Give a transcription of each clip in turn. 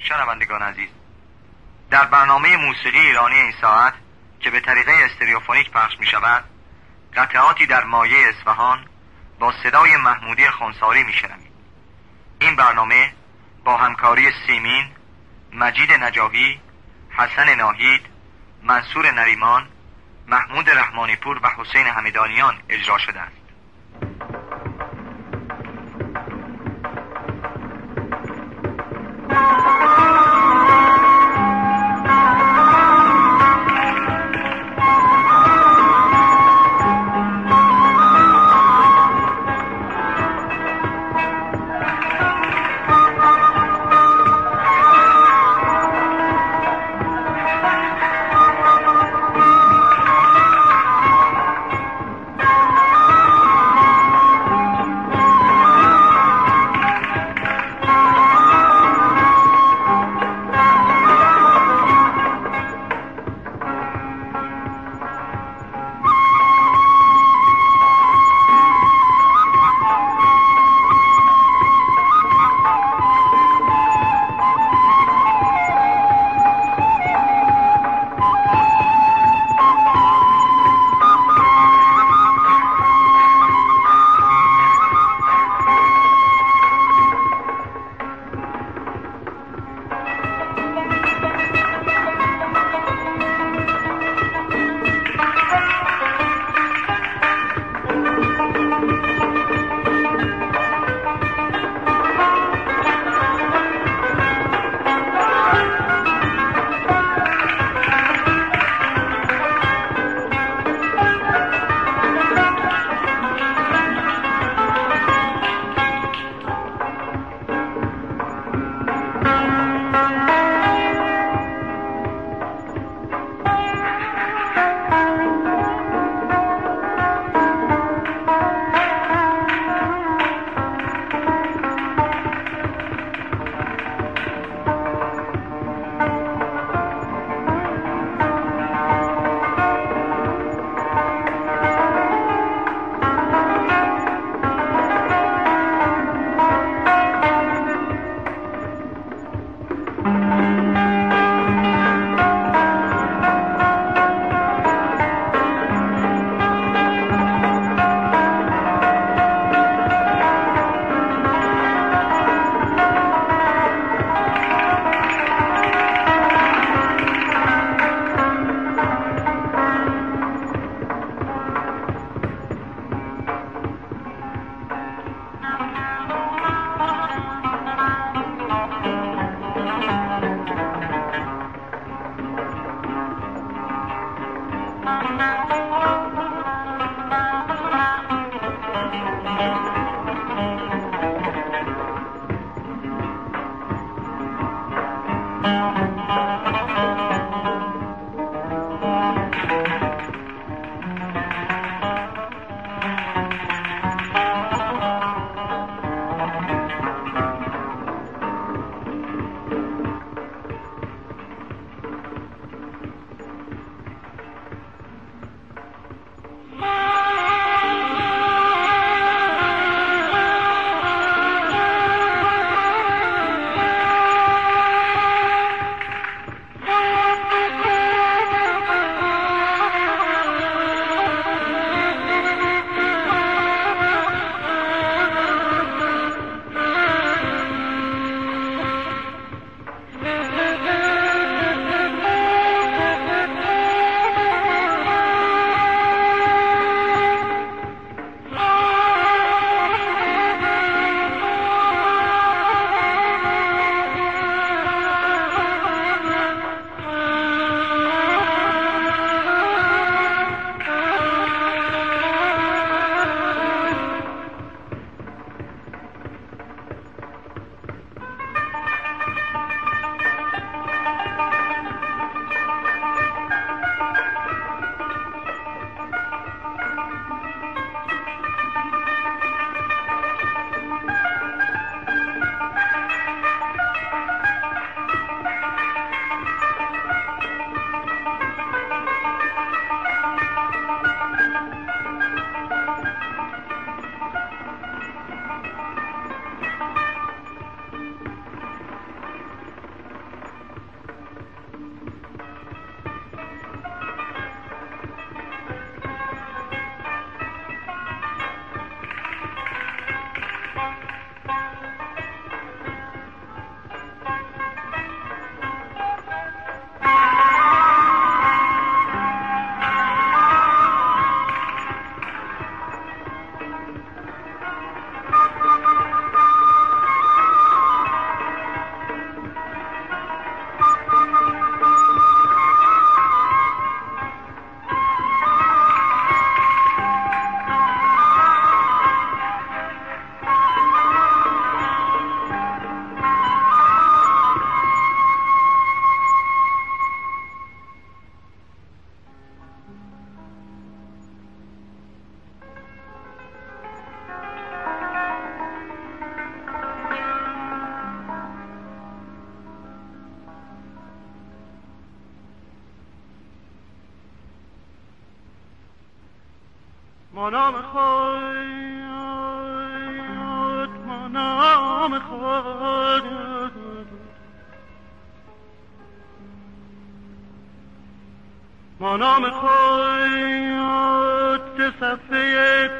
شنوندگان عزیز در برنامه موسیقی ایرانی این ساعت که به طریقه استریوفونیک پخش می شود قطعاتی در مایه اصفهان با صدای محمودی خونساری می شنمید. این برنامه با همکاری سیمین مجید نجاوی حسن ناهید منصور نریمان محمود رحمانی پور و حسین حمیدانیان اجرا شده است Thank you. مانام خود مانام خود مانام خود صفحه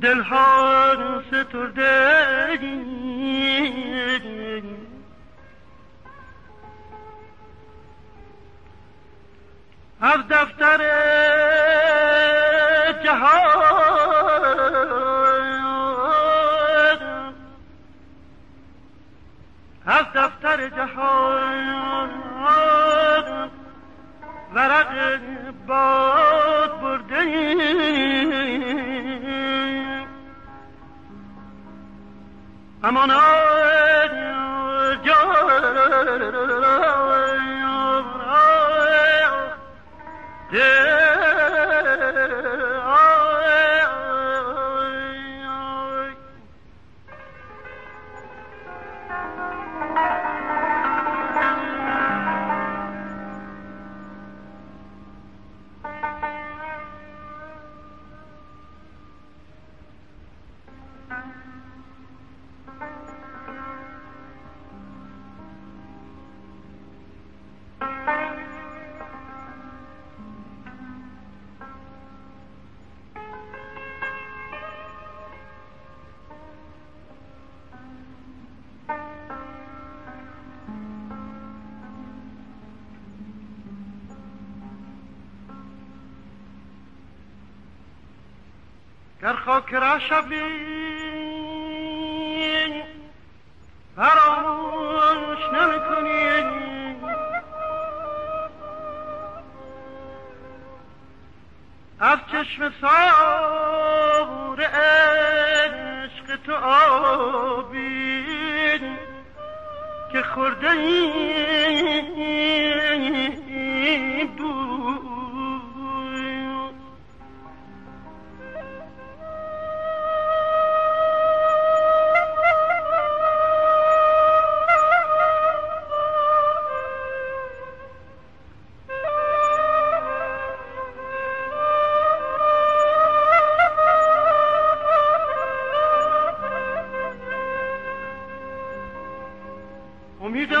دلها سترده از دفتر جهان. از دفتر جهان ورق باد برده امان گر خاک را شبی فراموش نمی کنی از چشم سار عشق تو آبی که خورده این دور آبی که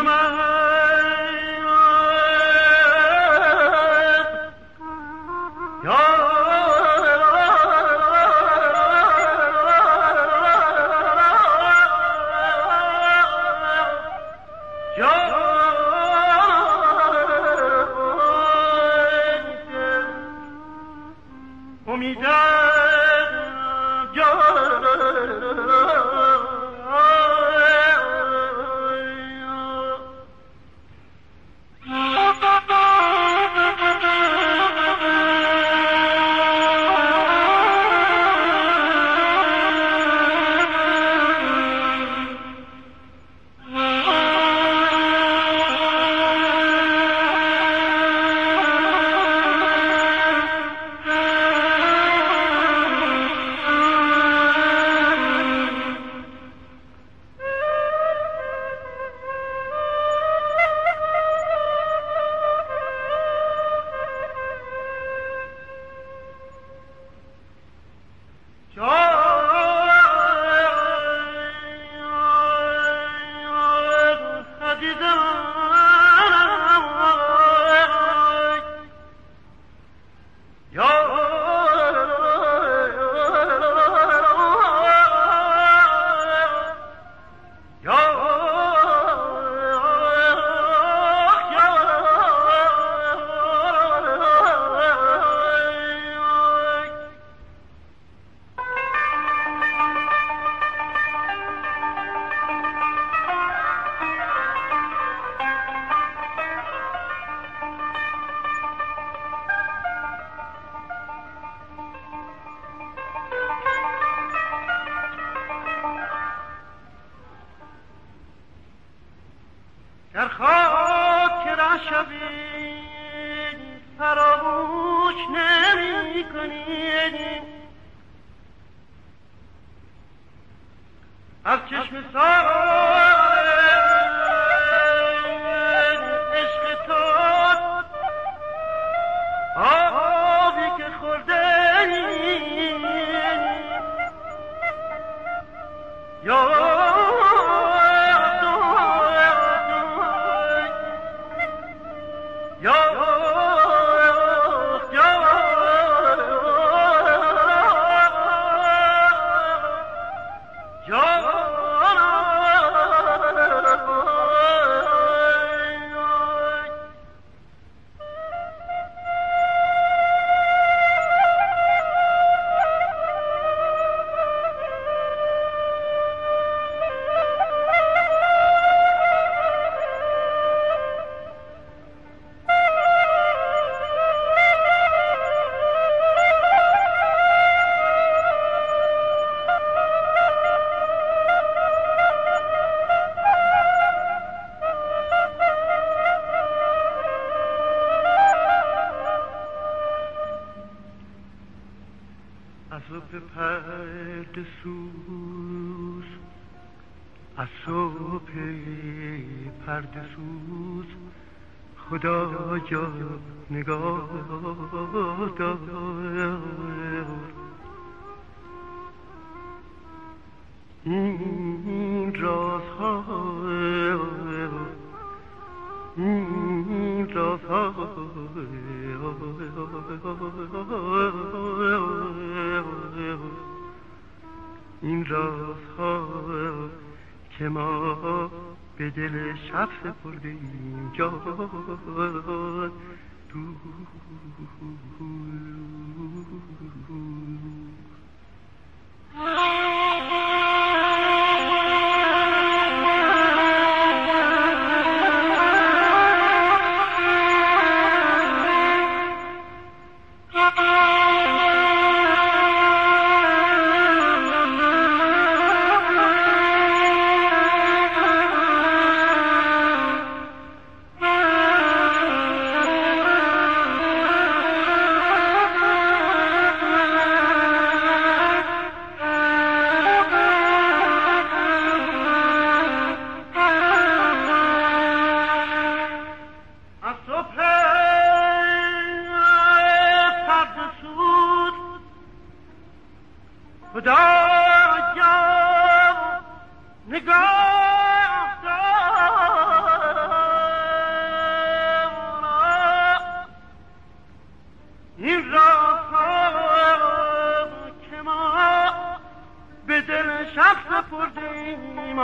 Yo! Yo. پرد سوز از صبح پرد سوز خدا جا نگاه دار. این رازها این رازها. این رازها که ما به دل شب سپرده ایم جان. دور شب سپردیم.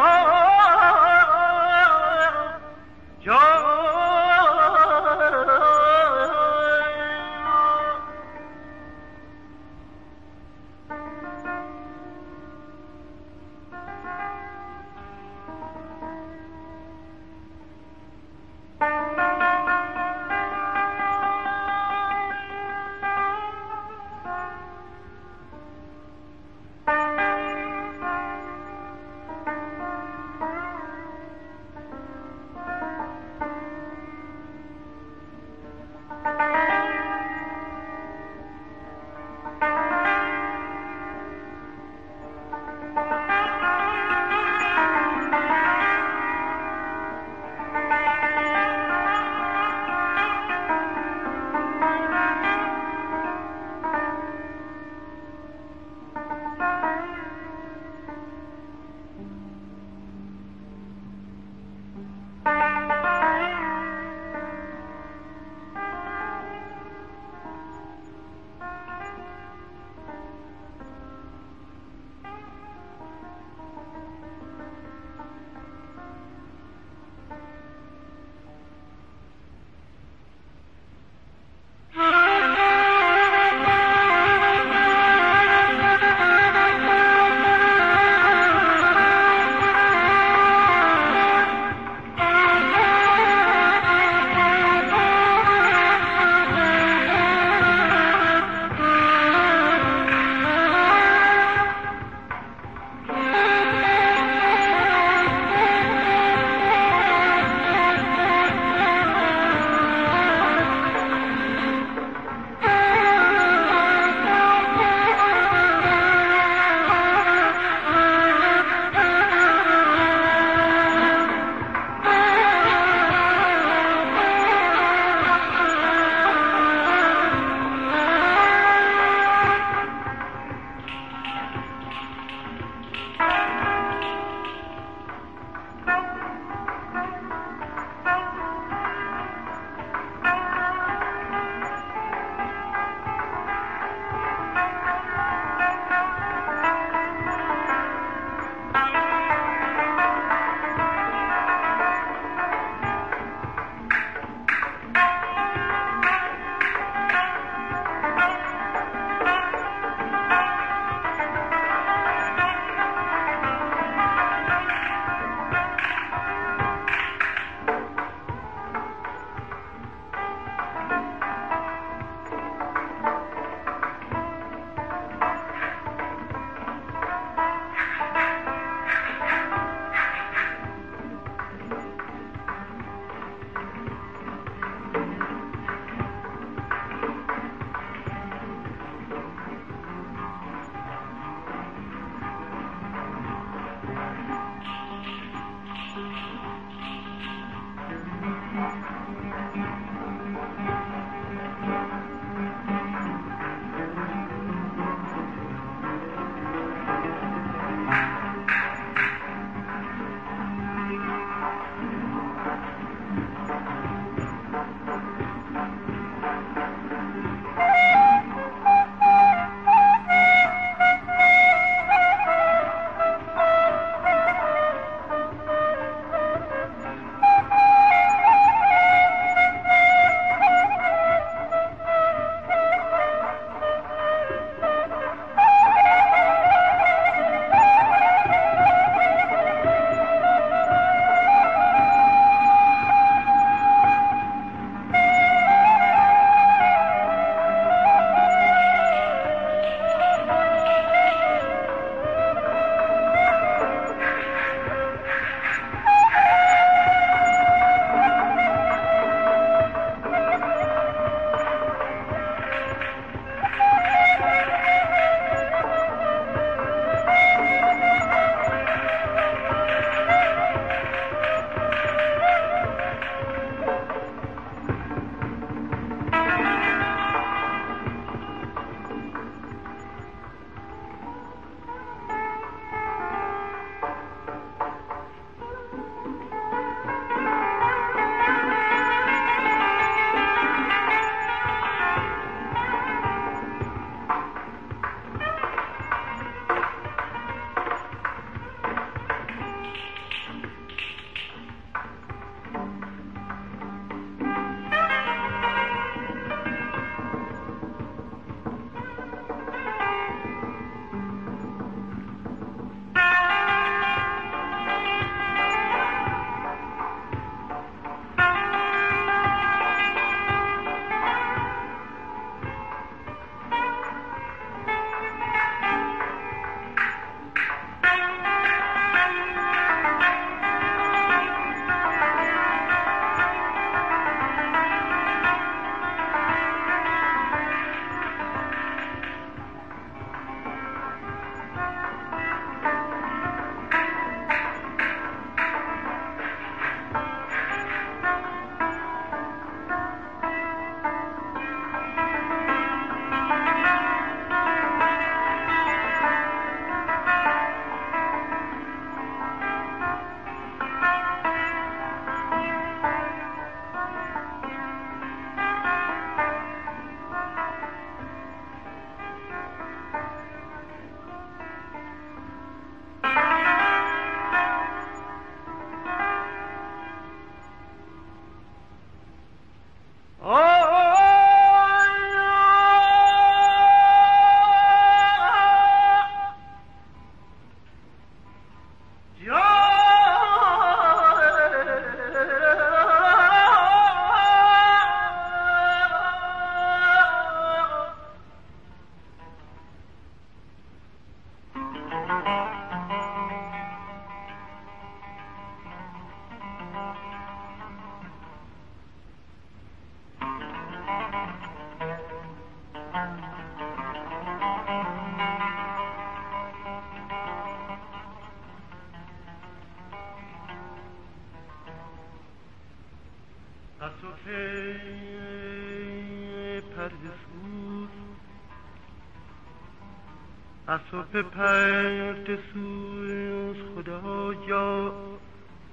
دو به پرد سوی خدایا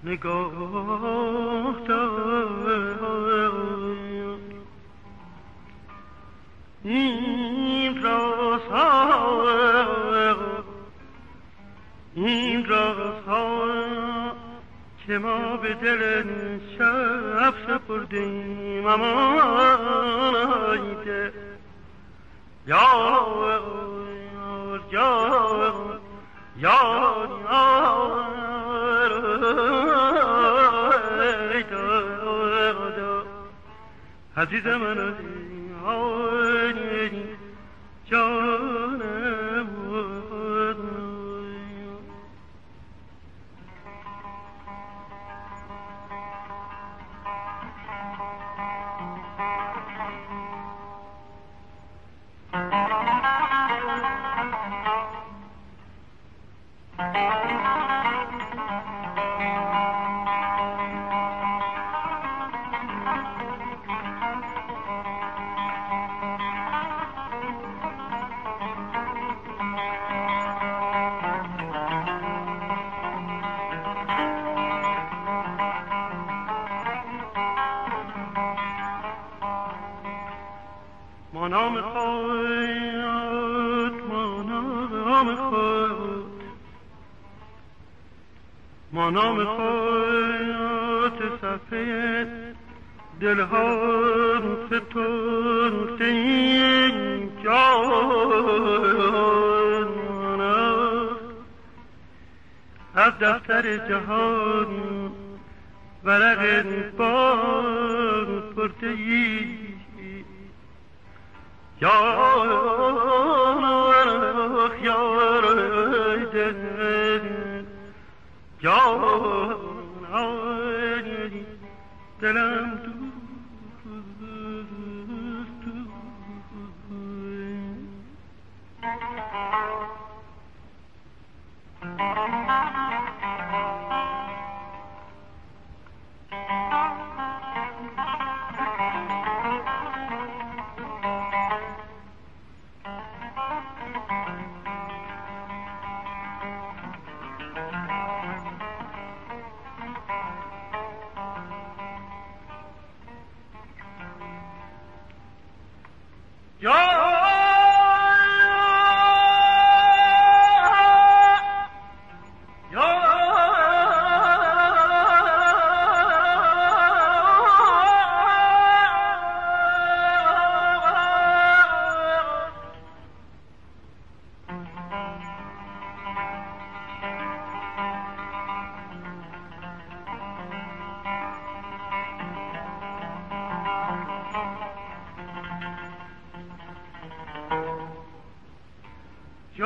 نگاه دار. این که ما به دل شب سپردیم اما یا یار یار یار عزیز من جانم نام خود. ما نام خود صفحه دلها ستون این جان از دفتر جهان ورق بار پرده ای. yok yar öden Yar ağır delem Thank you. من